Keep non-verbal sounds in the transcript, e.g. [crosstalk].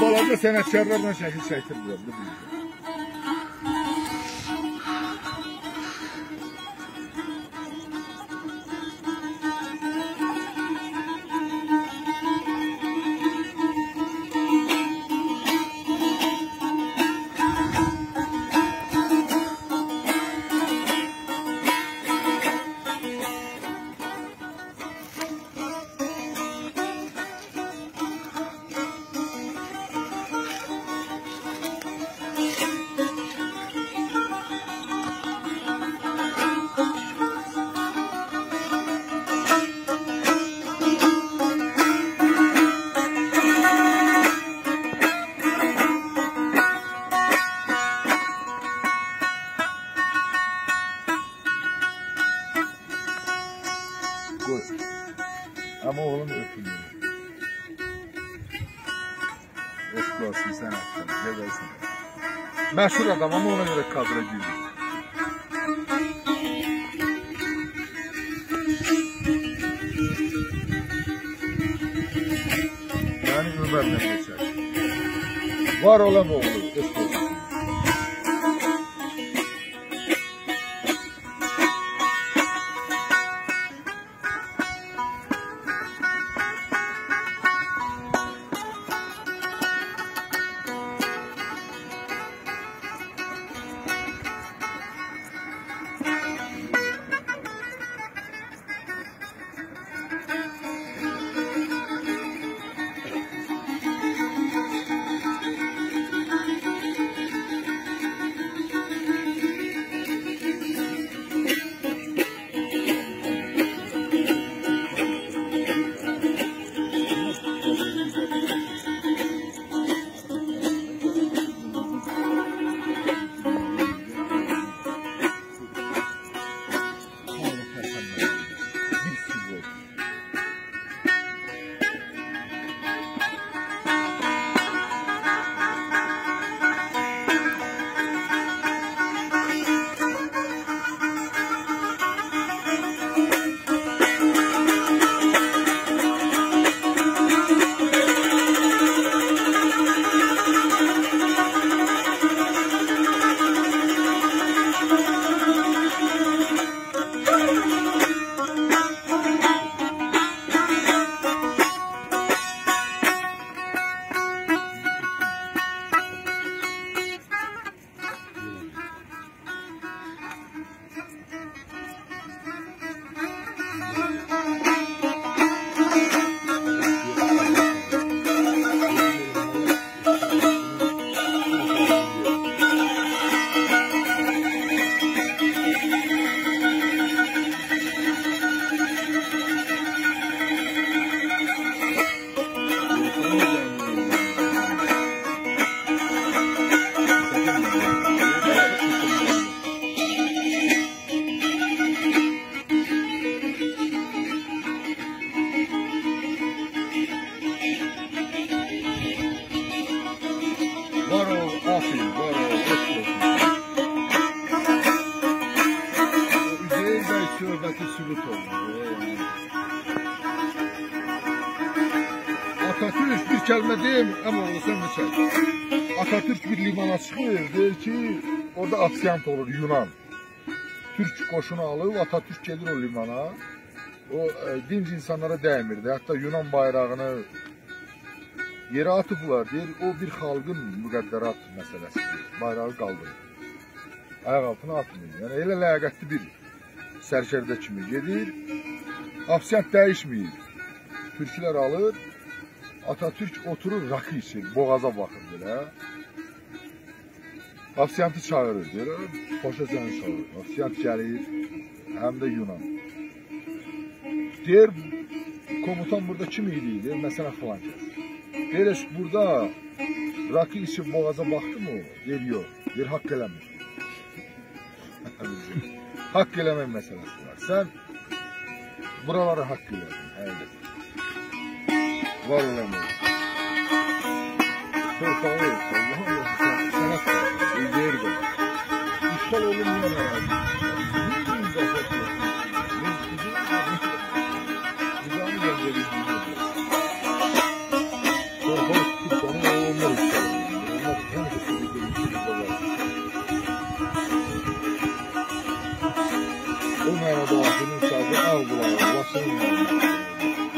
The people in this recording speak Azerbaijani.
balaca sənətkarlarla şəkil çəkdirmirəm. Ama oğlum öpüldü. Aşk olsun sen hakkın. Ne dersin? Meşhur adam ama ona göre kadra girdi. Yani Ömer'le geçer. Var olan oğlu. Aşk olsun. Söhbəti sübut oldu. Atatürk bir kəlmə deyim, amma olsan neçə. Atatürk bir limana çıxır, deyir ki, orada afisiyant olur Yunan. Türk qoşunu alıb Atatürk gedir o limana. O e, dinc insanlara dəymirdi. Hətta Yunan bayrağını yerə atıblar, deyir, o bir xalqın müqəddərat məsələsidir. Bayrağı qaldırır. Ayaq altına atmıyor. Yəni elə ləyaqətli bir sərkərdə kimi gedir. Afisiyant dəyişməyir. Türklər alır. Atatürk oturur, rakı içir, boğaza baxır belə. Afisiyantı çağırır, deyir, Xoşacanı çağırır. Afisiyant gəlir, həm də Yunan. Deyir, komutan burada kim idi? Deyir, məsələn filan kəs. Deyir, "Eş, burada rakı içib boğaza baxdı mı? o?" Deyir, yox. Deyir, haqq eləmir. [laughs] Hak gülemen meselesi var. Sen buralara hak güledin. Elde. Var olan Türk Allah'ım. Bu mənada bunun sahibi al qulağı, başını qulağı.